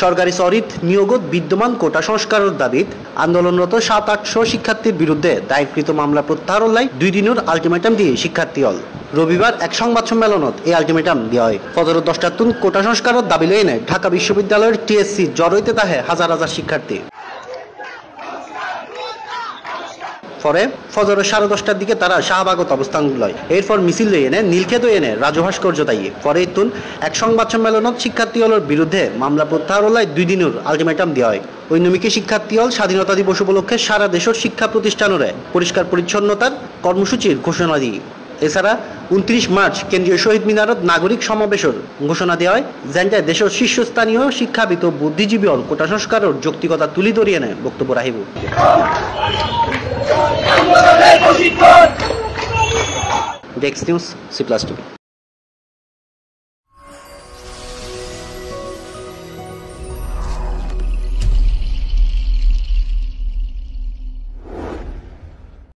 সরকারি সরিত নিয়োগত বিদ্যমান কোটা সংস্কারের দাবিত আন্দোলনরত সাত, আটশো শিক্ষার্থীর বিরুদ্ধে দায়েরকৃত মামলা প্রত্যাহার লাই দুই দিনের আলটিমেটাম দিয়ে শিক্ষার্থী হল। রবিবার এক সংবাদ সম্মেলনত এই আলটিমেটাম দেওয়া হয়। ফজর দশটার তুন কোটা সংস্কারের দাবি লই এনে ঢাকা বিশ্ববিদ্যালয়ের টিএসসি জ্বর হইতে তাহে হাজার হাজার শিক্ষার্থী পরে ফজরের সাড়ে দশটার দিকে তারা শাহবাগত অবস্থান লয়। এরপর মিছিল এনে নীলক্ষেত এনে রাজু ভাস্কর্য পরে তুন এক সংবাদ সম্মেলনত শিক্ষার্থী হলের বিরুদ্ধে মামলা প্রত্যাহার হলাই দুই দিনের আলটিমেটাম দেওয়া হয়। ওই নমিকে শিক্ষার্থী হল স্বাধীনতা দিবস উপলক্ষে সারা দেশের শিক্ষা প্রতিষ্ঠানরে পরিষ্কার পরিচ্ছন্নতার কর্মসূচির ঘোষণা দিয়ে। এছাড়া উনত্রিশ মার্চ কেন্দ্রীয় শহীদ মিনারত নাগরিক সমাবেশের ঘোষণা দেওয়া হয়। যেটায় দেশের শীর্ষস্থানীয় শিক্ষাবিদ বুদ্ধিজীবী কোটা সংস্কারের যৌক্তিকতা তুলি ধরিয়ে নেয় বক্তব্য রাখিব। देखती हूँ सी प्लस टू में